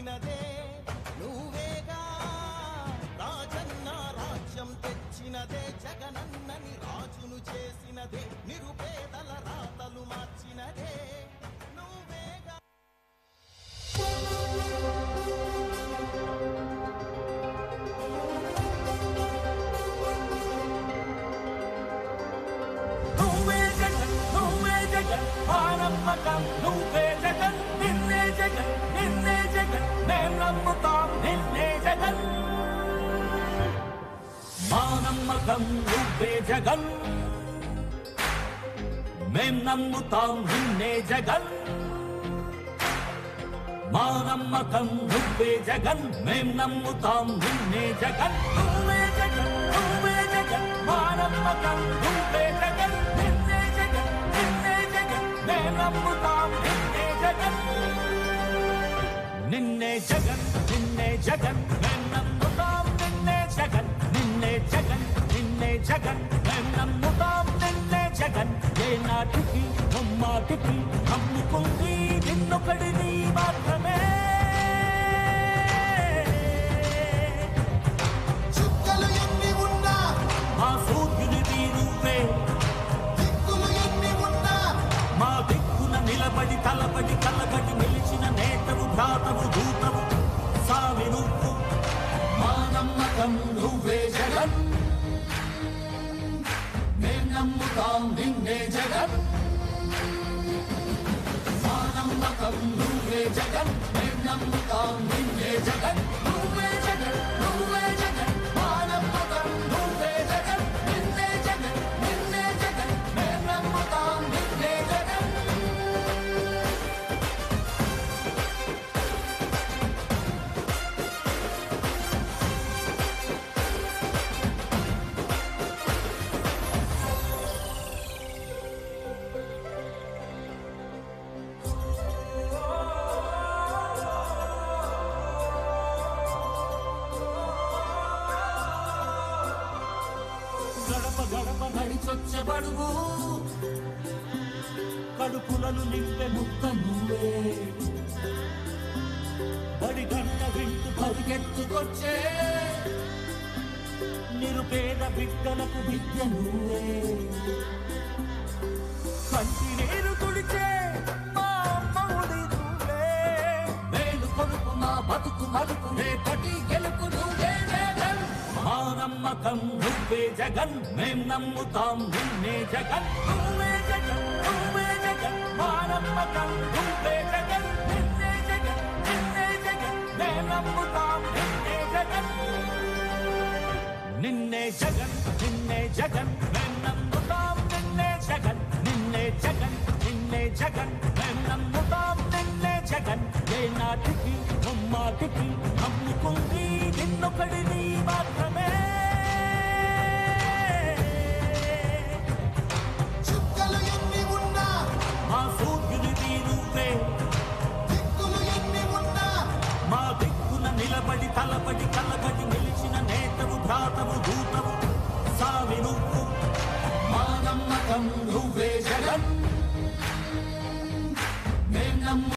ನಗಿನದೇ నువ్వే జగన్ మా నమ్మకం నువ్వే జగన్ నిన్నే జగన్ నిన్నే జగన్ మేం నమ్ముతాం నిన్నే జగన్ మా నమ్మకం నువ్వే జగన్ మేం నమ్ముతాం నిన్నే జగన్ మా నమ్మకం నువ్వే జగన్ మేం నమ్ముతాం నిన్నే జగన్ నువ్వే జగన్ నువ్వే జగన్ మా నమ్మకం నమ్ముతాం. నిన్నే జగన్. నిన్నే జగన్ నిన్నే జగన్. మేం నమ్ముతాం. నిన్నే జగన్ నిన్నే జగన్. నిన్నే జగన్. మేం నమ్ముతాం. నిన్నే జగన్. ఏ నాటికి నమ్మాటికి నమ్ముకుంది నిన్నొకడిని మాత్రమే. దాతవు దూతవు సావి నువ్వు మా నమ్మకం నువ్వే జగన్. మేం నమ్ముతాం నిన్నే జగన్. మా నమ్మకం నువ్వే జగన్. మేం నమ్ముతాం నిన్నే జగన్. చొచ్చబడువు కడుపులను నింపే ముక్క నువ్వే. బడి గంట వింటూ పరిగెత్తుకొచ్చే నిరుపేద బిడ్డలకు విద్య నువ్వే. కంటి నేను తుడిచే మా అమ్మవుడి నువ్వే. మేలు కొడుకు మా బతుకు మలుపు రేపటి నమ్మకం నువ్వే జగన్ మేం నమ్ముతాం నిన్నే జగన్. నువ్వే జగన్ నువ్వే జగన్ మా నమ్మకం నువ్వే జగన్. నిన్నే జగన్ నిన్నే జగన్ మేం నమ్ముతాం నిన్నే జగన్. నిన్నే జగన్ నిన్నే జగన్ మేం నమ్ముతాం నిన్నే జగన్. నిన్నే జగన్ నిన్నే జగన్ మేం నమ్ముతాం నిన్నే జగన్. ఏ నాటికి నమ్మాటికి నమ్ముకుంది నిన్నొకడిని మాత్రమే. స్వామి నువ్వు మా నమ్మకం నువ్వే జగన్